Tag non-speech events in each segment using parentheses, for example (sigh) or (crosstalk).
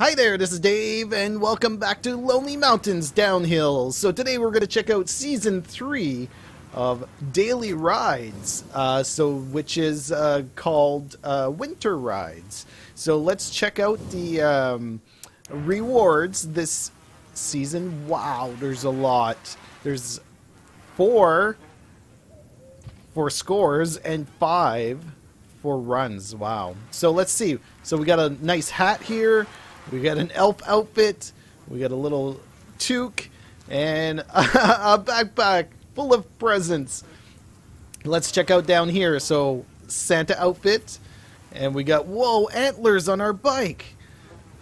Hi there, this is Dave, and welcome back to Lonely Mountains Downhill. So today we're going to check out Season 3 of Daily Rides, uh, so which is uh, called uh, Winter Rides. So let's check out the um, rewards this season. Wow, there's a lot. There's four for scores and five for runs. Wow. So let's see. So we got a nice hat here. We got an elf outfit. We got a little toque and (laughs) a backpack full of presents. Let's check out down here. So Santa outfit. And we got, whoa, antlers on our bike.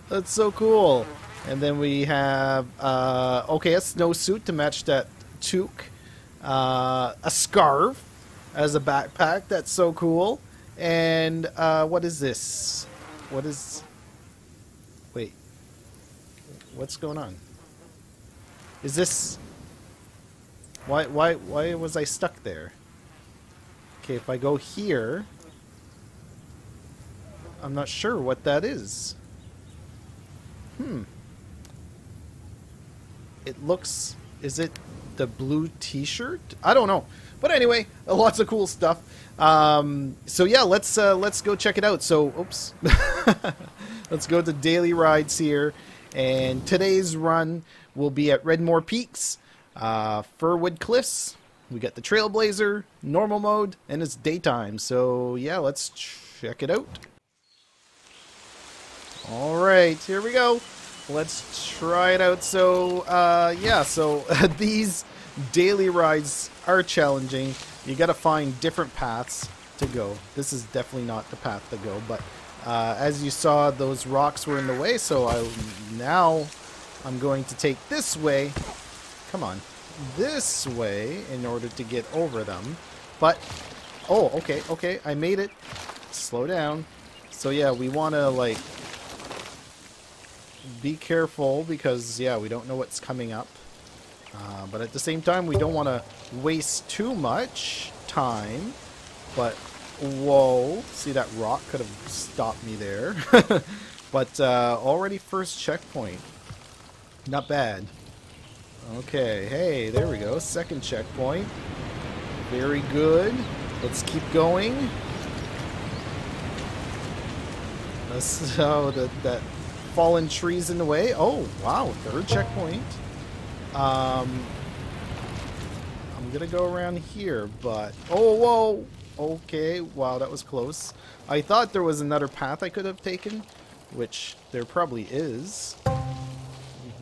That's so cool. And then we have, uh, okay, a snowsuit to match that toque. Uh, a scarf as a backpack. That's so cool. And uh, what is this? What is... Wait. What's going on? Is this... Why, why, why was I stuck there? Okay, if I go here... I'm not sure what that is. Hmm. It looks... Is it the blue t-shirt? I don't know. But anyway, (laughs) lots of cool stuff. Um, so yeah, let's uh, let's go check it out. So, oops, (laughs) let's go to daily rides here, and today's run will be at Redmoor Peaks, uh, Firwood Cliffs. We got the Trailblazer, normal mode, and it's daytime. So yeah, let's check it out. All right, here we go. Let's try it out. So uh, yeah, so (laughs) these daily rides are challenging. You got to find different paths to go. This is definitely not the path to go, but uh, as you saw, those rocks were in the way, so I now I'm going to take this way. Come on, this way in order to get over them. But oh, okay, okay, I made it. Slow down. So yeah, we want to like be careful because yeah, we don't know what's coming up. Uh, but at the same time, we don't want to waste too much time. But, whoa. See, that rock could have stopped me there. (laughs) but uh, already first checkpoint. Not bad. Okay, hey, there we go. Second checkpoint. Very good. Let's keep going. (laughs) That's, oh, that, that fallen trees in the way. Oh, wow, third checkpoint. Um, I'm gonna go around here, but... Oh, whoa! Okay, wow, that was close. I thought there was another path I could have taken, which there probably is.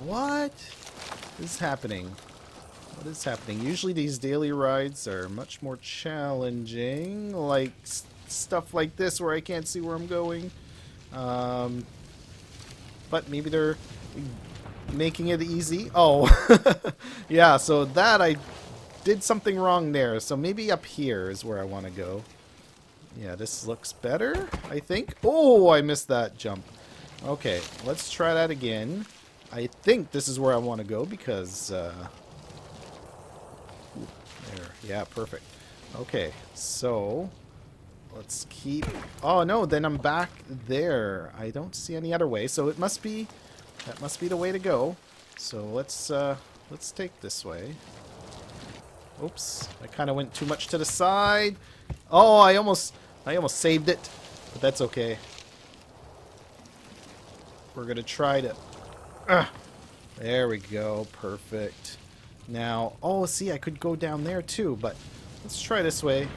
What is happening? What is happening? Usually these daily rides are much more challenging, like stuff like this where I can't see where I'm going. Um, but maybe they're making it easy. Oh, (laughs) yeah, so that I did something wrong there. So maybe up here is where I want to go. Yeah, this looks better, I think. Oh, I missed that jump. Okay, let's try that again. I think this is where I want to go because... Uh, there, yeah, perfect. Okay, so let's keep... Oh, no, then I'm back there. I don't see any other way, so it must be that must be the way to go. So let's uh, let's take this way. Oops, I kind of went too much to the side. Oh, I almost I almost saved it, but that's okay. We're gonna try to. Uh, there we go, perfect. Now, oh, see, I could go down there too, but let's try this way.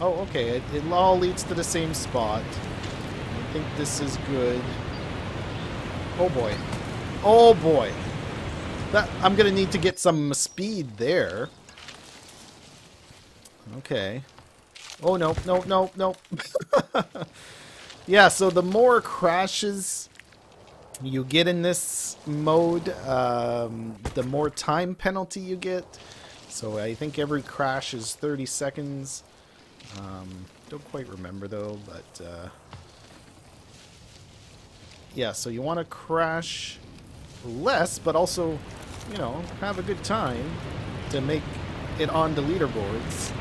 Oh, okay, it, it all leads to the same spot. I think this is good. Oh boy. Oh boy. That I'm gonna need to get some speed there. Okay. Oh no, no, no, no. (laughs) yeah, so the more crashes you get in this mode, um, the more time penalty you get. So I think every crash is 30 seconds. Um, don't quite remember though, but uh, yeah, so you want to crash less, but also, you know, have a good time to make it on the leaderboards.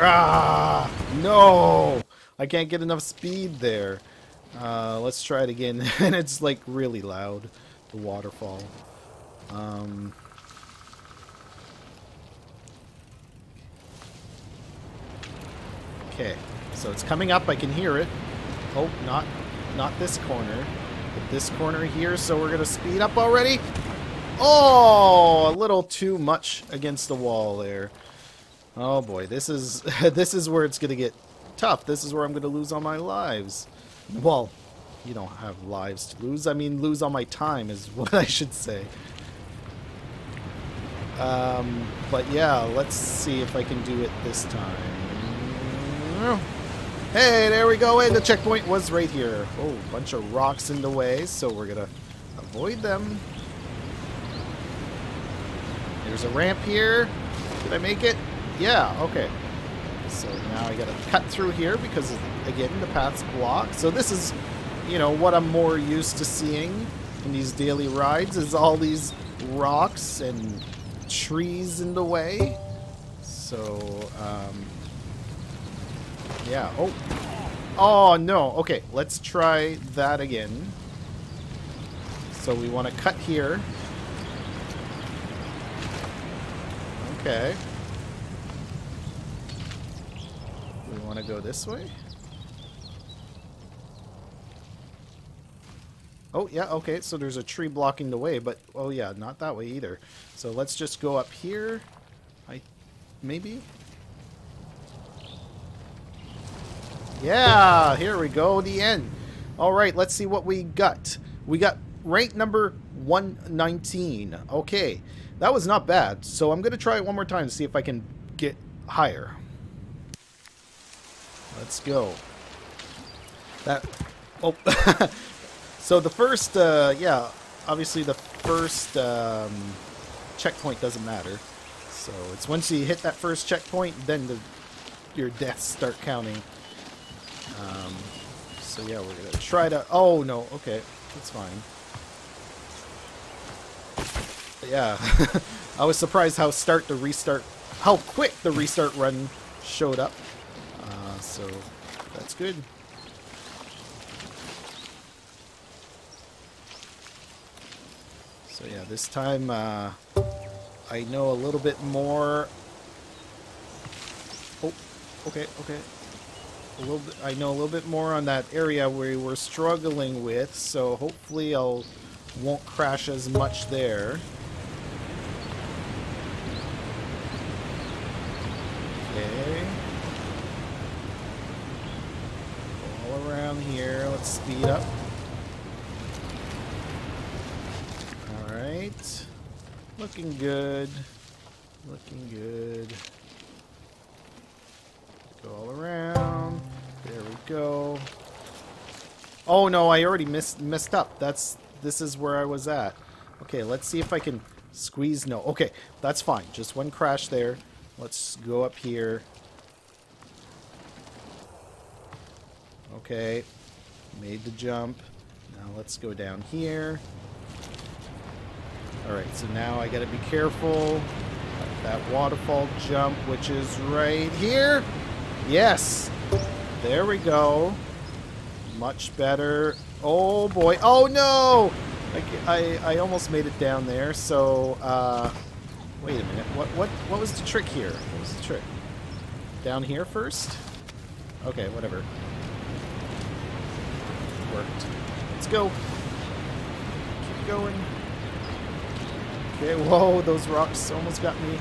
Ah, no! I can't get enough speed there. Uh, let's try it again. (laughs) and it's like really loud, the waterfall. Um, okay, so it's coming up. I can hear it. Oh, not, not this corner, this corner here. So we're gonna speed up already. Oh, a little too much against the wall there. Oh boy, this is (laughs) this is where it's gonna get tough. This is where I'm gonna lose all my lives. Well, you don't have lives to lose. I mean, lose all my time is (laughs) what I should say. Um, but yeah, let's see if I can do it this time. Hey, there we go. and the checkpoint was right here. Oh, bunch of rocks in the way, so we're gonna avoid them. There's a ramp here. Did I make it? Yeah, okay. So now I gotta cut through here because, again, the path's blocked. So this is, you know, what I'm more used to seeing in these daily rides is all these rocks and trees in the way. So, um, yeah. Oh. Oh, no. Okay, let's try that again. So we want to cut here. Okay. We want to go this way? Oh, yeah, okay, so there's a tree blocking the way, but, oh yeah, not that way either. So let's just go up here. I, maybe? Yeah, here we go, the end. All right, let's see what we got. We got rank number 119. Okay, that was not bad. So I'm going to try it one more time to see if I can get higher. Let's go. That, oh, (laughs) So the first, uh, yeah, obviously the first um, checkpoint doesn't matter. So it's once you hit that first checkpoint, then the, your deaths start counting. Um, so yeah, we're gonna try to. Oh no, okay, that's fine. Yeah, (laughs) I was surprised how start the restart, how quick the restart run showed up. Uh, so that's good. So yeah, this time uh, I know a little bit more. Oh, okay, okay. A little bit. I know a little bit more on that area where we're struggling with. So hopefully I'll won't crash as much there. Okay. All around here. Let's speed up. right. Looking good. Looking good. Go all around. Go. Oh no, I already missed messed up. That's this is where I was at. Okay, let's see if I can squeeze no. Okay, that's fine. Just one crash there. Let's go up here. Okay. Made the jump. Now let's go down here. Alright, so now I gotta be careful. That waterfall jump, which is right here. Yes! There we go. Much better. Oh boy. Oh no! I, I, I almost made it down there, so, uh, wait a minute. What, what, what was the trick here? What was the trick? Down here first? Okay, whatever. Worked. Let's go. Keep going. Okay, whoa, those rocks almost got me.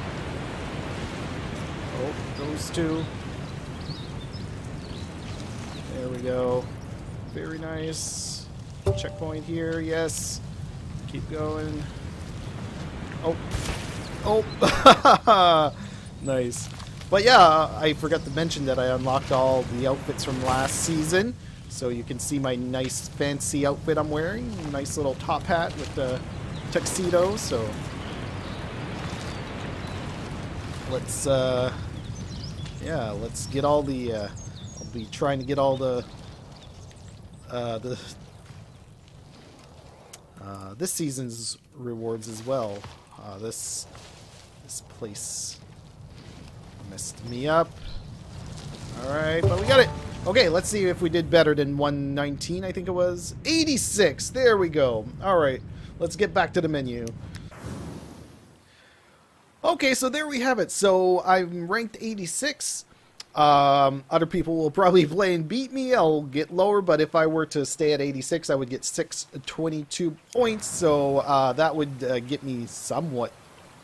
Oh, those two. There we go. Very nice. Checkpoint here, yes. Keep going. Oh. Oh! (laughs) nice. But yeah, I forgot to mention that I unlocked all the outfits from last season. So you can see my nice fancy outfit I'm wearing. Nice little top hat with the tuxedo, so let's uh yeah, let's get all the uh be trying to get all the uh the uh this season's rewards as well. Uh this this place messed me up. Alright, but we got it! Okay, let's see if we did better than 119, I think it was. 86, there we go. All right, let's get back to the menu. Okay, so there we have it. So I'm ranked 86. Um, other people will probably (laughs) play and beat me. I'll get lower, but if I were to stay at 86, I would get 622 points. So uh, that would uh, get me somewhat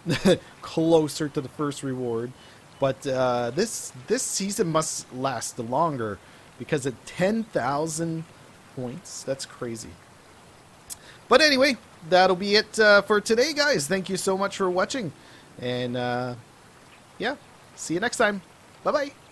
(laughs) closer to the first reward. But uh, this this season must last the longer because at 10,000 points, that's crazy. But anyway, that'll be it uh, for today, guys. Thank you so much for watching. And uh, yeah, see you next time. Bye bye.